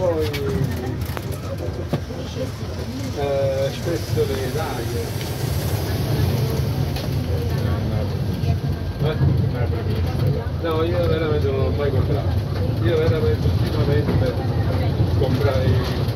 poi eh, spesso le taglie eh. No, io veramente non l'ho mai comprato. Io veramente ultimamente comprai